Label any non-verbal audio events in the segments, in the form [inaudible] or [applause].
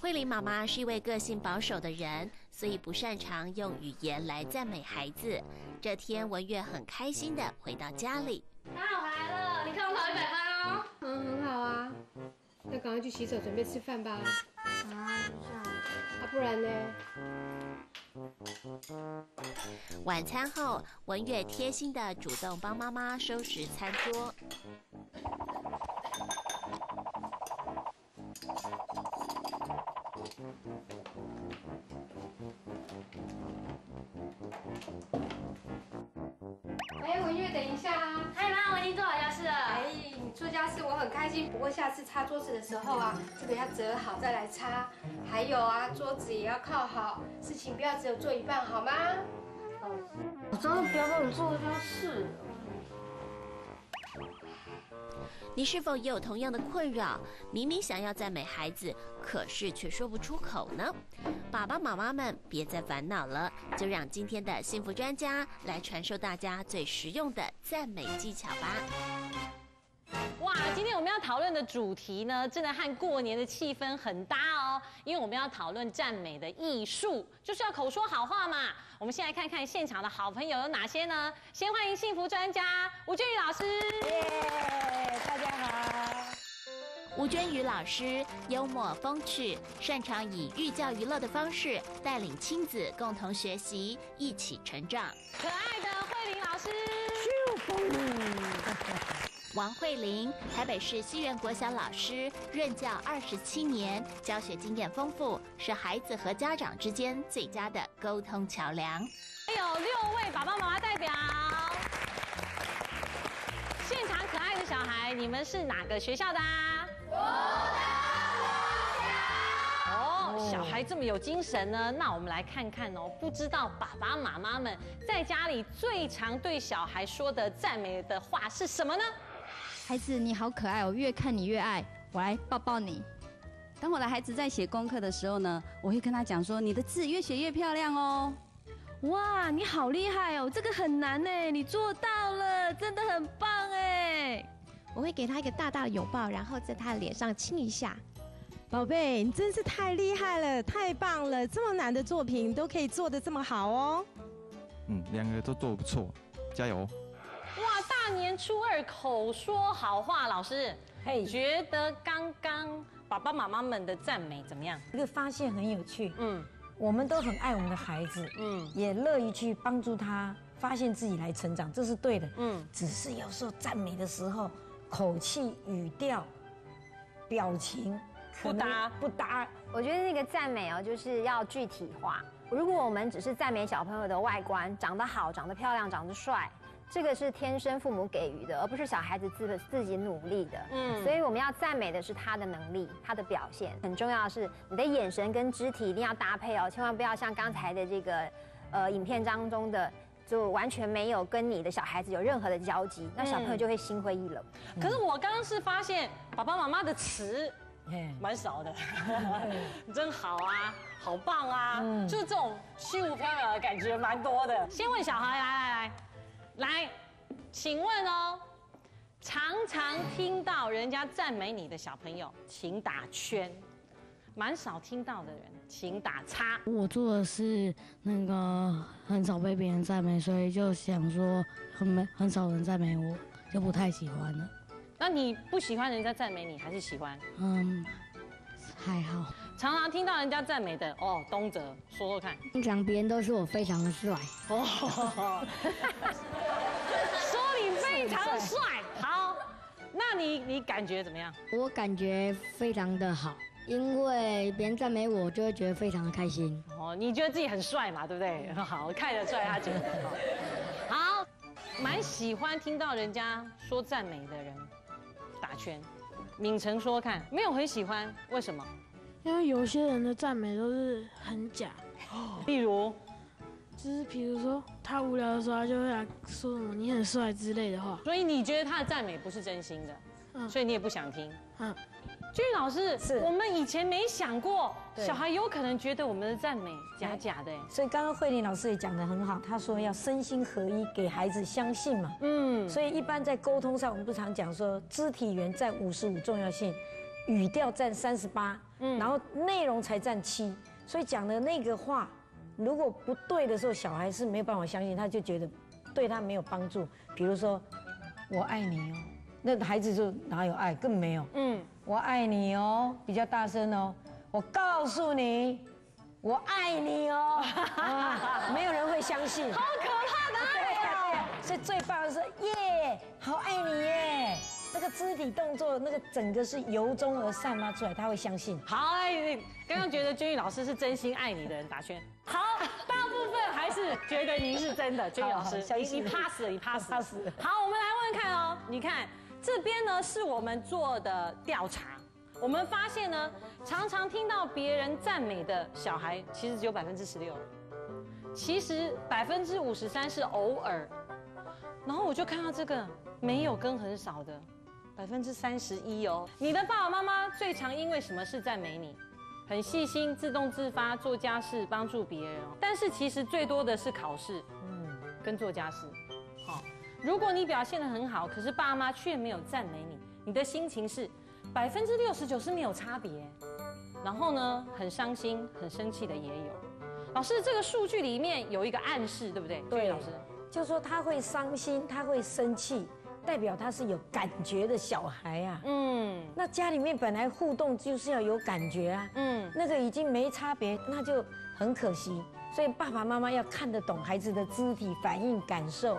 慧玲妈妈是一位个性保守的人，所以不擅长用语言来赞美孩子。这天，文月很开心的回到家里。妈，我回来了，你看我考一百分哦。嗯，很好啊。那赶快去洗手，准备吃饭吧。啊。啊，不然呢？晚餐后，文月贴心的主动帮妈妈收拾餐桌。很开心，不过下次擦桌子的时候啊，这个要折好再来擦。还有啊，桌子也要靠好，事情不要只有做一半，好吗？我真的不要帮你做家事。你是否也有同样的困扰？明明想要赞美孩子，可是却说不出口呢？爸爸妈妈们别再烦恼了，就让今天的幸福专家来传授大家最实用的赞美技巧吧。哇，今天我们要讨论的主题呢，真的和过年的气氛很搭哦，因为我们要讨论赞美的艺术，就是要口说好话嘛。我们先来看看现场的好朋友有哪些呢？先欢迎幸福专家吴娟宇老师。耶，大家好。吴娟宇老师幽默风趣，擅长以寓教于乐的方式带领亲子共同学习，一起成长。可爱的慧玲老师。王慧玲，台北市西园国小老师，任教二十七年，教学经验丰富，是孩子和家长之间最佳的沟通桥梁。还有六位爸爸妈妈代表，现场可爱的小孩，你们是哪个学校的啊？哦，小孩这么有精神呢，那我们来看看哦，不知道爸爸妈妈们在家里最常对小孩说的赞美的话是什么呢？孩子，你好可爱哦！越看你越爱，我来抱抱你。当我的孩子在写功课的时候呢，我会跟他讲说：“你的字越写越漂亮哦。”哇，你好厉害哦！这个很难呢，你做到了，真的很棒哎！我会给他一个大大的拥抱，然后在他的脸上亲一下。宝贝，你真是太厉害了，太棒了！这么难的作品都可以做得这么好哦。嗯，两个都做不错，加油！年初二口说好话，老师，嘿，觉得刚刚爸爸妈妈们的赞美怎么样？一个发现很有趣，嗯，我们都很爱我们的孩子，嗯，也乐意去帮助他发现自己来成长，这是对的，嗯，只是有时候赞美的时候，口气、语调、表情不搭不搭。我觉得那个赞美哦，就是要具体化。如果我们只是赞美小朋友的外观，长得好、长得漂亮、长得帅。这个是天生父母给予的，而不是小孩子自自己努力的。嗯，所以我们要赞美的是他的能力，他的表现。很重要的是，你的眼神跟肢体一定要搭配哦，千万不要像刚才的这个，呃，影片当中的，就完全没有跟你的小孩子有任何的交集，那小朋友就会心灰意冷。可是我刚刚是发现爸爸妈妈的词，蛮少的，[laughs] 真好啊，好棒啊，就是这种虚无缥缈的感觉蛮多的。先问小孩，来来来。来，请问哦，常常听到人家赞美你的小朋友，请打圈；蛮少听到的人，请打叉。我做的是那个很少被别人赞美，所以就想说很没很少人赞美我，就不太喜欢了。那你不喜欢人家赞美你，还是喜欢？嗯，还好。常常听到人家赞美的哦，东哲说说看。通常别人都说我非常的帅。哦，非常的帅。好，那你你感觉怎么样？我感觉非常的好，因为别人赞美我，就会觉得非常的开心。哦，你觉得自己很帅嘛，对不对？[laughs] 好，看得出来他觉得好。好，蛮喜欢听到人家说赞美的人打圈。敏成说看，没有很喜欢，为什么？因为有些人的赞美都是很假，例如，就是比如说他无聊的时候，他就会来说什么“你很帅”之类的话。所以你觉得他的赞美不是真心的，嗯，所以你也不想听。嗯，俊老师，是我们以前没想过，小孩有可能觉得我们的赞美假假的。所以刚刚慧玲老师也讲得很好，他说要身心合一，给孩子相信嘛。嗯，所以一般在沟通上，我们不常讲说肢体语言占五十五重要性。语调占三十八，嗯，然后内容才占七，所以讲的那个话，如果不对的时候，小孩是没有办法相信，他就觉得对他没有帮助。比如说，我爱你哦，那孩子就哪有爱，更没有。嗯，我爱你哦，比较大声哦，我告诉你，我爱你哦，[laughs] 没有人会相信。好可怕的爱呀！所以最棒的是耶，好爱你耶。那个肢体动作，那个整个是由衷而散发出来，他会相信。好，刚刚觉得君玉老师是真心爱你的人，打圈。好，还是觉得您是真的，君老师，你你 pass 了，你 pass 了。好，我们来问问看哦，你看这边呢是我们做的调查，我们发现呢，常常听到别人赞美的小孩，其实只有百分之十六，其实百分之五十三是偶尔。然后我就看到这个没有跟很少的。百分之三十一哦，你的爸爸妈妈最常因为什么事赞美你？很细心、自动自发、做家事、帮助别人哦。但是其实最多的是考试，嗯，跟做家事。好，如果你表现得很好，可是爸妈却没有赞美你，你的心情是百分之六十九是没有差别。然后呢，很伤心、很生气的也有。老师，这个数据里面有一个暗示，对不对？对，老师，就说他会伤心，他会生气。代表他是有感觉的小孩啊，嗯，那家里面本来互动就是要有感觉啊，嗯，那个已经没差别，那就很可惜。所以爸爸妈妈要看得懂孩子的肢体反应、感受，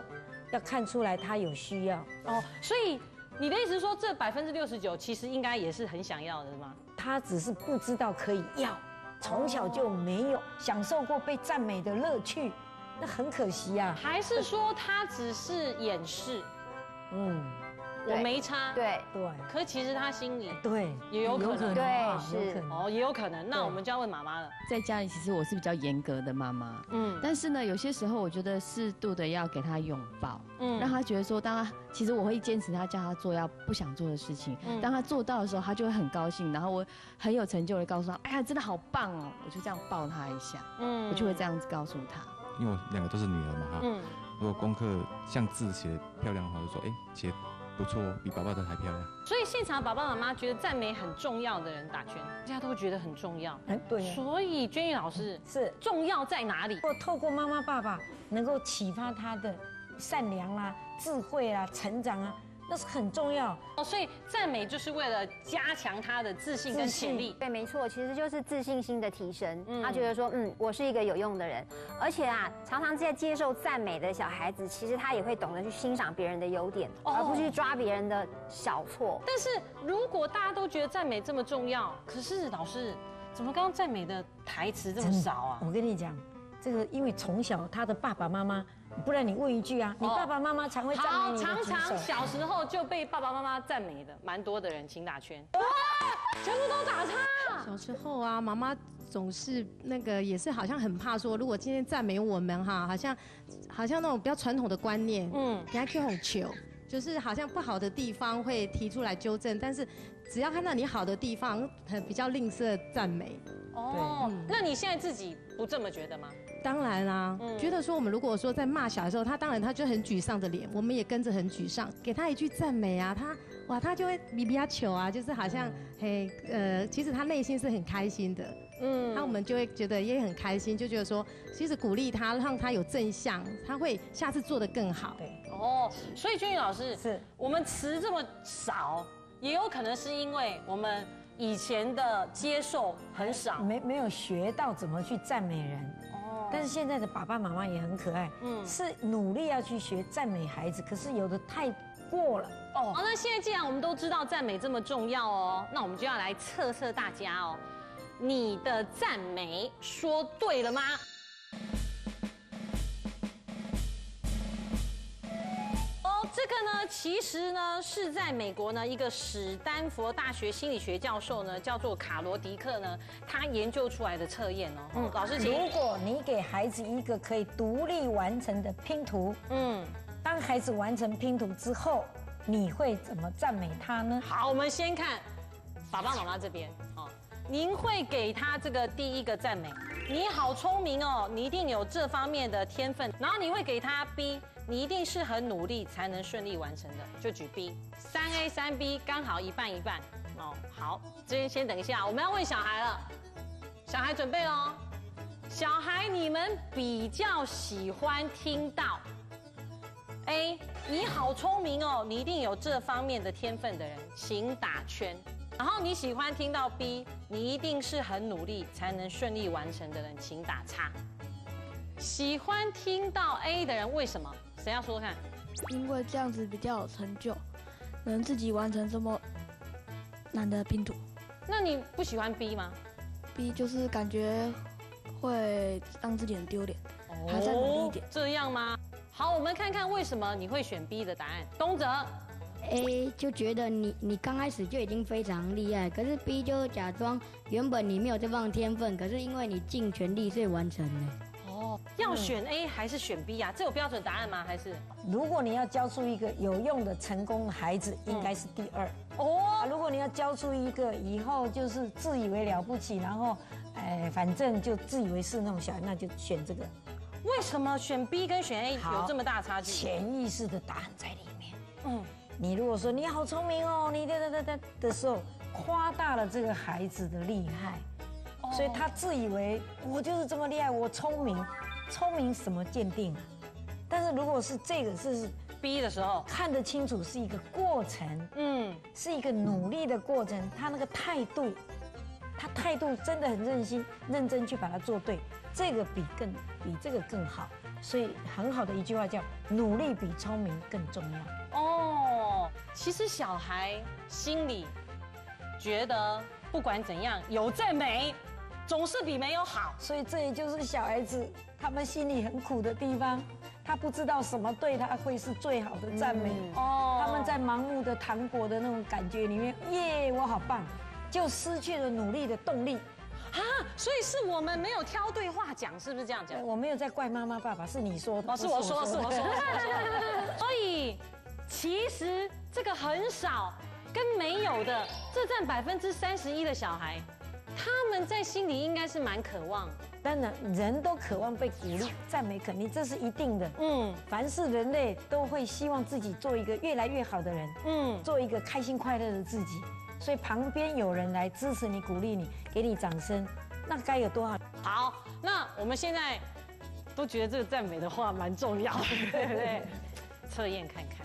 要看出来他有需要哦。所以你的意思是说，这百分之六十九其实应该也是很想要的吗？他只是不知道可以要，从小就没有享受过被赞美的乐趣，那很可惜啊。还是说他只是掩饰？嗯，我没差，对。对，可其实他心里对。也有可能，对是。哦，也有可能。那我们就要问妈妈了。在家里，其实我是比较严格的妈妈，嗯，但是呢，有些时候我觉得适度的要给他拥抱，嗯，让他觉得说，当他其实我会坚持他叫他做要不想做的事情，当他做到的时候，他就会很高兴，然后我很有成就的告诉他，哎呀，真的好棒哦，我就这样抱他一下，嗯，我就会这样子告诉他。因为我两个都是女儿嘛，哈，嗯。如果功课像字写漂亮的话，就说哎，写不错，比爸爸的还漂亮。所以现场爸爸妈妈觉得赞美很重要的人打圈，大家都觉得很重要。哎，对。所以娟玉老师是重要在哪里？或透过妈妈爸爸能够启发他的善良啦、智慧啊、成长啊。那是很重要哦，所以赞美就是为了加强他的自信跟潜力。对，没错，其实就是自信心的提升。他觉得说，嗯，我是一个有用的人，而且啊，常常在接受赞美的小孩子，其实他也会懂得去欣赏别人的优点，而不去抓别人的小错。但是如果大家都觉得赞美这么重要，可是老师怎么刚刚赞美的台词这么少啊？我跟你讲，这个因为从小他的爸爸妈妈。不然你问一句啊，你爸爸妈妈常会赞美你常常小时候就被爸爸妈妈赞美的，蛮多的人，请打圈。哇，全部都打叉。小时候啊，妈妈总是那个也是好像很怕说，如果今天赞美我们哈，好像好像那种比较传统的观念，嗯，你还可以很求，就是好像不好的地方会提出来纠正，但是只要看到你好的地方，很比较吝啬赞美。哦，那你现在自己不这么觉得吗？当然啦，觉得说我们如果说在骂小孩的时候，他当然他就很沮丧的脸，我们也跟着很沮丧，给他一句赞美啊，他哇他就会比比较糗啊，就是好像嘿呃，其实他内心是很开心的，嗯，那我们就会觉得也很开心，就觉得说其实鼓励他，让他有正向，他会下次做的更好。对，哦，所以君宇老师是。我们词这么少，也有可能是因为我们以前的接受很少，没没有学到怎么去赞美人。但是现在的爸爸妈妈也很可爱，嗯，是努力要去学赞美孩子，可是有的太过了哦。好，那现在既然我们都知道赞美这么重要哦，那我们就要来测测大家哦，你的赞美说对了吗？其实呢是在美国呢一个史丹佛大学心理学教授呢，叫做卡罗迪克呢，他研究出来的测验哦。嗯，老师，如果你给孩子一个可以独立完成的拼图，嗯，当孩子完成拼图之后，你会怎么赞美他呢？好，我们先看爸爸妈妈这边哦，您会给他这个第一个赞美，你好聪明哦，你一定有这方面的天分，然后你会给他 B。你一定是很努力才能顺利完成的，就举 B，三 A 三 B 刚好一半一半，哦，好，这边先等一下，我们要问小孩了。小孩准备喽。小孩，你们比较喜欢听到 A，你好聪明哦，你一定有这方面的天分的人，请打圈。然后你喜欢听到 B，你一定是很努力才能顺利完成的人，请打叉。喜欢听到 A 的人，为什么？谁要说说看？因为这样子比较有成就，能自己完成这么难的拼图。那你不喜欢 B 吗？B 就是感觉。会让自己很丢脸，还再努力一点，这样吗？好，我们看看为什么你会选 B 的答案。东泽，A 就觉得你你刚开始就已经非常厉害，可是 B 就假装原本你没有这方天分，可是因为你尽全力所以完成了。哦，要选 A 还是选 B 啊？这有标准答案吗？还是如果你要教出一个有用的成功的孩子，应该是第二。哦，如果你要教出一个以后就是自以为了不起，然后。哎，反正就自以为是那种小孩，那就选这个。为什么选 B 跟选 A 有这么大差距？潜意识的答案在里面。嗯，你如果说你好聪明哦，你哒哒哒哒的时候，夸大了这个孩子的厉害，所以他自以为我就是这么厉害，我聪明，聪明什么鉴定啊？但是如果是这个是 B 的时候，看得清楚是一个过程，嗯，是一个努力的过程，他那个态度。他态度真的很认心、认真去把它做对，这个比更比这个更好，所以很好的一句话叫“努力比聪明更重要”。哦，其实小孩心里觉得不管怎样有赞美，总是比没有好，所以这也就是小孩子他们心里很苦的地方，他不知道什么对他会是最好的赞美。哦，他们在盲目的糖果的那种感觉里面，耶，我好棒。就失去了努力的动力，啊！所以是我们没有挑对话讲，是不是这样讲？我没有在怪妈妈爸爸，是你说的。哦，是我说，是我说。[laughs] 所以其实这个很少跟没有的，这占百分之三十一的小孩，他们在心里应该是蛮渴望。当然，人都渴望被鼓励、赞美、肯定，这是一定的。嗯，凡是人类都会希望自己做一个越来越好的人。嗯，做一个开心快乐的自己。所以旁边有人来支持你、鼓励你、给你掌声，那该有多好？好，那我们现在都觉得这个赞美的话蛮重要的，对不对？测验看看，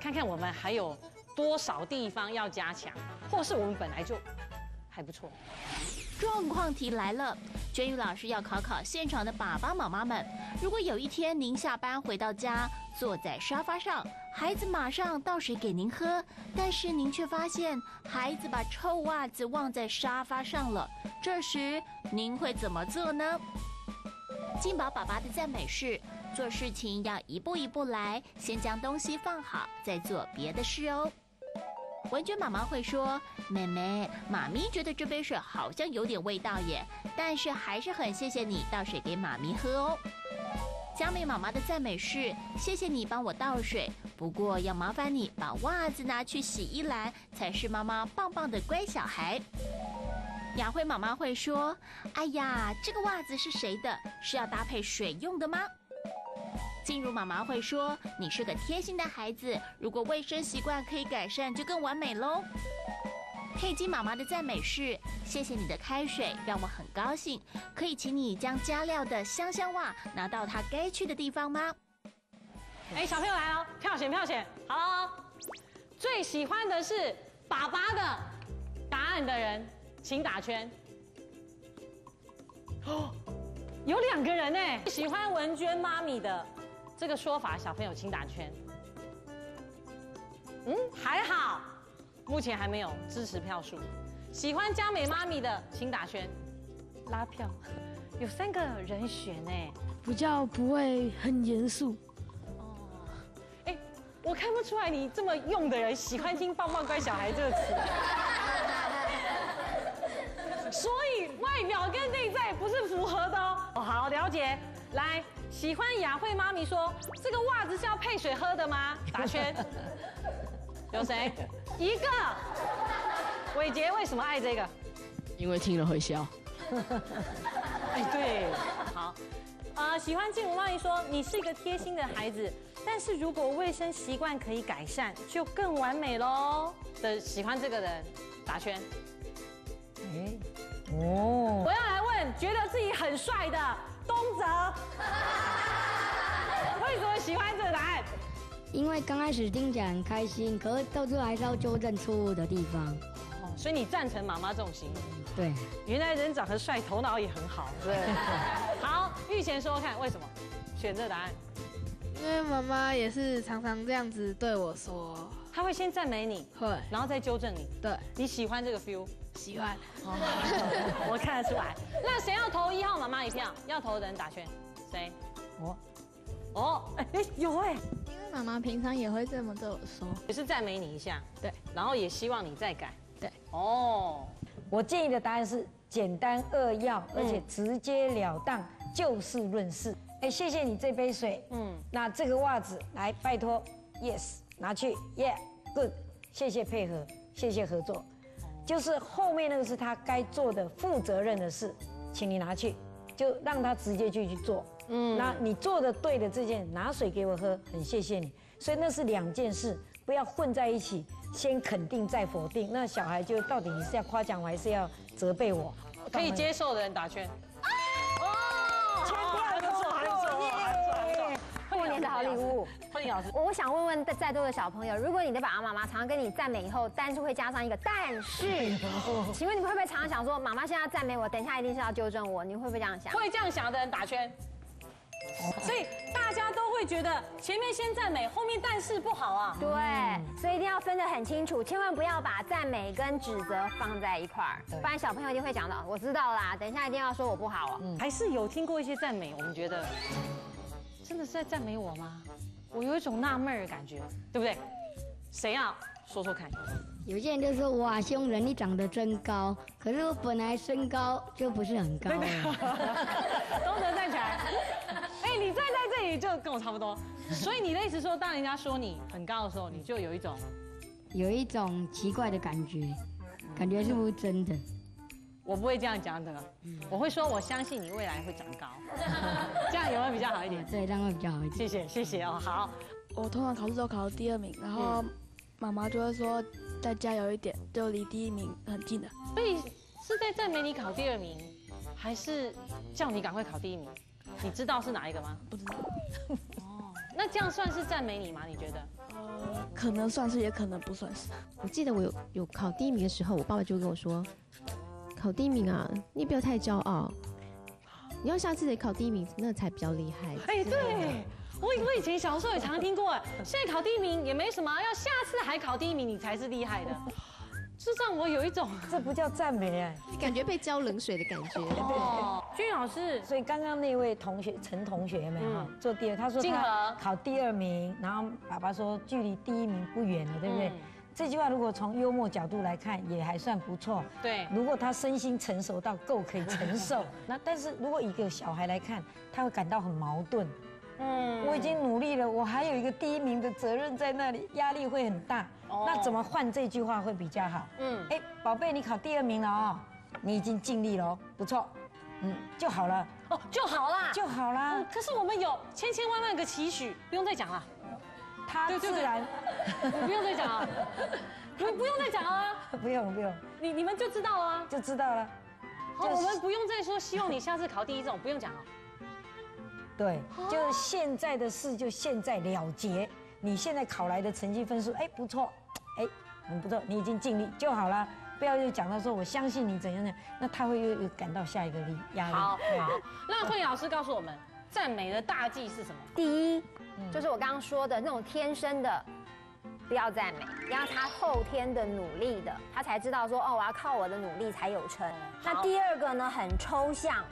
看看我们还有多少地方要加强，或是我们本来就还不错。状况题来了，娟宇老师要考考现场的爸爸妈妈们：如果有一天您下班回到家，坐在沙发上。孩子马上倒水给您喝，但是您却发现孩子把臭袜子忘在沙发上了。这时您会怎么做呢？金宝爸爸的赞美是：做事情要一步一步来，先将东西放好，再做别的事哦。文娟妈妈会说：“妹妹，妈咪觉得这杯水好像有点味道耶，但是还是很谢谢你倒水给妈咪喝哦。”佳美妈妈的赞美是：谢谢你帮我倒水，不过要麻烦你把袜子拿去洗衣篮，才是妈妈棒棒的乖小孩。雅慧妈妈会说：哎呀，这个袜子是谁的？是要搭配水用的吗？静茹妈妈会说：你是个贴心的孩子，如果卫生习惯可以改善，就更完美喽。佩金妈妈的赞美是：谢谢你的开水，让我很高兴。可以请你将加料的香香袜拿到它该去的地方吗？哎，小朋友来了，票选票选，好，最喜欢的是爸爸的答案的人，请打圈。哦，有两个人哎，喜欢文娟妈咪的这个说法，小朋友请打圈。嗯，还好。目前还没有支持票数，喜欢佳美妈咪的请打圈，拉票，有三个人选呢，比较不会很严肃。哦，哎，我看不出来你这么用的人喜欢听“棒棒乖小孩”这个词，[laughs] 所以外表跟内在不是符合的哦。哦，好了解。来，喜欢雅慧妈咪说这个袜子是要配水喝的吗？[laughs] 打圈。有谁？一个。伟杰为什么爱这个？因为听了会笑。[laughs] 哎，对。好，呃，喜欢静茹妈咪说你是一个贴心的孩子，但是如果卫生习惯可以改善，就更完美喽。的喜欢这个人打圈。哎，哦，我要来问，觉得自己很帅的东泽，为什么喜欢这个答案？因为刚开始听起来很开心，可是到最后还是要纠正错误的地方。哦，所以你赞成妈妈这种行为？对。原来人长得帅，头脑也很好。对。好，玉贤说说看，为什么选这个答案？因为妈妈也是常常这样子对我说，她会先赞美你，会，然后再纠正你。对。你喜欢这个 feel？喜欢。[laughs] 我看得出来。那谁要投一号妈妈一票？要投的人打圈。谁？我。哦，哎有哎。因为妈妈平常也会这么对我说，也是赞美你一下，对，然后也希望你再改，对。哦，我建议的答案是简单扼要，而且直截了当，就事论事。哎，谢谢你这杯水，嗯，那这个袜子来拜托，yes，拿去，yeah，good，谢谢配合，谢谢合作，就是后面那个是他该做的负责任的事，请你拿去，就让他直接去去做。嗯，那你做的对的这件，拿水给我喝，很谢谢你。所以那是两件事，不要混在一起，先肯定再否定。那小孩就到底你是要夸奖我，还是要责备我？可以接受的人打圈。好礼物。欢迎老师，我想问问在座的小朋友，如果你的爸爸妈妈常常跟你赞美以后，但是会加上一个但是，请问你们会不会常常想说，妈妈现在赞美我，等一下一定是要纠正我？你会不会这样想？会这样想的人打圈。所以大家都会觉得前面先赞美，后面但是不好啊。对，所以一定要分得很清楚，千万不要把赞美跟指责放在一块儿，不然小朋友一定会讲到，我知道啦，等一下一定要说我不好啊。还是有听过一些赞美，我们觉得真的是在赞美我吗？我有一种纳闷的感觉，对不对？谁啊说说看？有些人就说哇，兄人你长得真高，可是我本来身高就不是很高。东 [laughs] 德站起来。哎，你站在这里就跟我差不多。所以你的意思说，当人家说你很高的时候，你就有一种，有一种奇怪的感觉，感觉是不是真的？我不会这样讲的，我会说我相信你未来会长高，[laughs] 这样有没有比较好一点？对，这样会比较好一点。谢谢，谢谢哦。好，我通常考试都考到第二名，然后妈妈就会说。再加油一点，就离第一名很近的。所以是在赞美你考第二名，还是叫你赶快考第一名？你知道是哪一个吗？不知道。哦，[laughs] 那这样算是赞美你吗？你觉得？呃，可能算是，也可能不算是。我记得我有有考第一名的时候，我爸爸就跟我说：“考第一名啊，你不要太骄傲，你要下次得考第一名，那才比较厉害。”哎，对。我我以前小时候也常听过，现在考第一名也没什么，要下次还考第一名，你才是厉害的。这让我有一种，[laughs] 这不叫赞美哎，感觉被浇冷水的感觉。哦，君老师，所以刚刚那位同学陈同学有没有做第二？他说他考第二名，然后爸爸说距离第一名不远了，对不对？这句话如果从幽默角度来看，也还算不错。对，如果他身心成熟到够可以承受，[laughs] 那但是如果一个小孩来看，他会感到很矛盾。嗯，我已经努力了，我还有一个第一名的责任在那里，压力会很大。那怎么换这句话会比较好？嗯，哎，宝贝，你考第二名了哦，你已经尽力了，不错，嗯，就好了，哦，就好啦，就好啦。可是我们有千千万万个期许，不用再讲了。他自然，[laughs] 不用再讲啊，不 [laughs] 不用再讲啊，不用不用，你你们就知道了，就知道了。好，我们不用再说，希望你下次考第一这种，不用讲了。对，就现在的事就现在了结。你现在考来的成绩分数，哎，不错，哎，很不错，你已经尽力就好了。不要又讲到说我相信你怎样的，那他会又又感到下一个力压力。好，好。那慧老师告诉我们，赞美的大忌是什么？第一，就是我刚刚说的那种天生的，不要赞美，要他后天的努力的，他才知道说哦，我要靠我的努力才有成。那第二个呢，很抽象。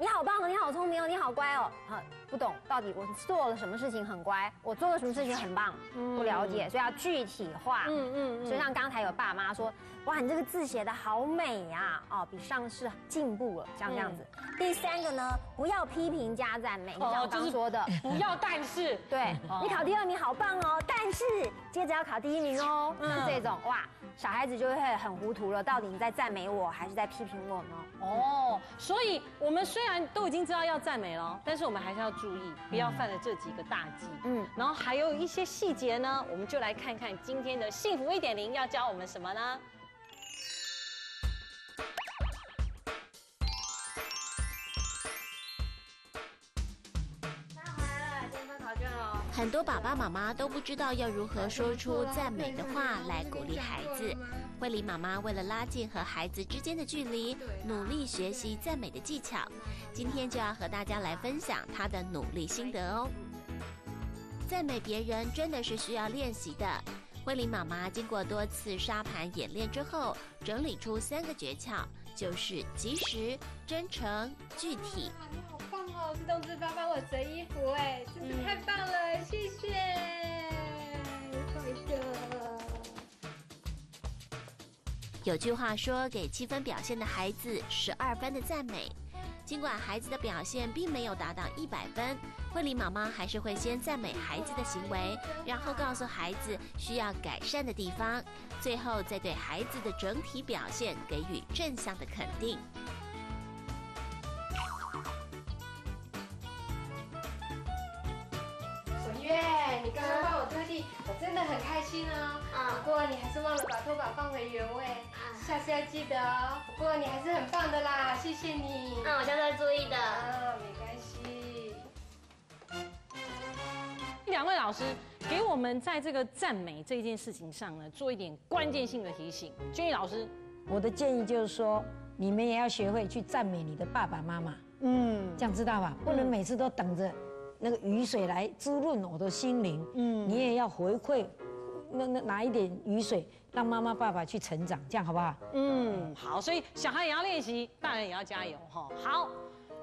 你好棒哦，你好聪明哦，你好乖哦，好不懂到底我做了什么事情很乖，我做了什么事情很棒，不了解，所以要具体化。嗯嗯嗯。所以像刚才有爸妈说，哇，你这个字写的好美呀，哦，比上次进步了，像这样子。第三个呢，不要批评加赞美，你像我刚说的，不要但是，[laughs] 对你考第二名好棒哦，但是接着要考第一名哦，像这种哇。小孩子就会很糊涂了，到底你在赞美我还是在批评我呢？哦，所以我们虽然都已经知道要赞美了，但是我们还是要注意，不要犯了这几个大忌。嗯，然后还有一些细节呢，我们就来看看今天的幸福一点零要教我们什么呢？很多爸爸妈妈都不知道要如何说出赞美的话来鼓励孩子。慧玲妈妈为了拉近和孩子之间的距离，努力学习赞美的技巧。今天就要和大家来分享她的努力心得哦。赞美别人真的是需要练习的。慧玲妈妈经过多次沙盘演练之后，整理出三个诀窍，就是及时、真诚、具体。哦，自动自发帮我折衣服，哎，真是太棒了，谢谢，快乐。有句话说，给七分表现的孩子十二分的赞美。尽管孩子的表现并没有达到一百分，慧玲妈妈还是会先赞美孩子的行为，然后告诉孩子需要改善的地方，最后再对孩子的整体表现给予正向的肯定。我真的很开心哦。不过你还是忘了把拖把放回原位，下次要记得哦。不过你还是很棒的啦，谢谢你。嗯，我下次会注意的。啊，没关系。两位老师给我们在这个赞美这件事情上呢，做一点关键性的提醒。君毅老师，我的建议就是说，你们也要学会去赞美你的爸爸妈妈。嗯，这样知道吧？不能每次都等着。那个雨水来滋润我的心灵，嗯，你也要回馈，那那拿一点雨水，让妈妈爸爸去成长，这样好不好？嗯，好，所以小孩也要练习，大人也要加油哈。好，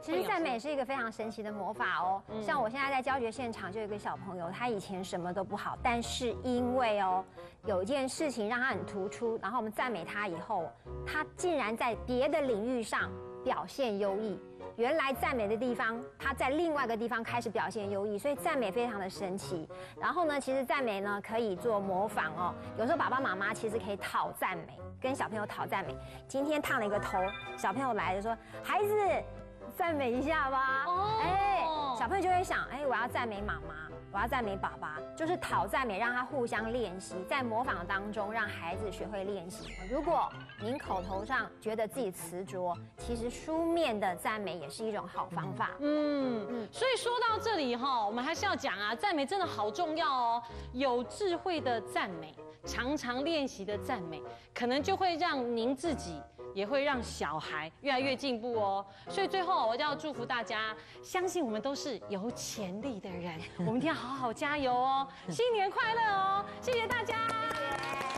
其实赞美是一个非常神奇的魔法哦。像我现在在教学现场，就有一个小朋友，他以前什么都不好，但是因为哦有一件事情让他很突出，然后我们赞美他以后，他竟然在别的领域上表现优异。原来赞美的地方，他在另外一个地方开始表现优异，所以赞美非常的神奇。然后呢，其实赞美呢可以做模仿哦。有时候爸爸妈妈其实可以讨赞美，跟小朋友讨赞美。今天烫了一个头，小朋友来了说：“孩子，赞美一下吧。”哦，哎，小朋友就会想：“哎，我要赞美妈妈。”我要赞美爸爸，就是讨赞美，让他互相练习，在模仿当中让孩子学会练习。如果您口头上觉得自己词拙，其实书面的赞美也是一种好方法。嗯嗯，所以说到这里哈，我们还是要讲啊，赞美真的好重要哦。有智慧的赞美，常常练习的赞美，可能就会让您自己。也会让小孩越来越进步哦，所以最后我就要祝福大家，相信我们都是有潜力的人，[laughs] 我们一定要好好加油哦，新年快乐哦，谢谢大家。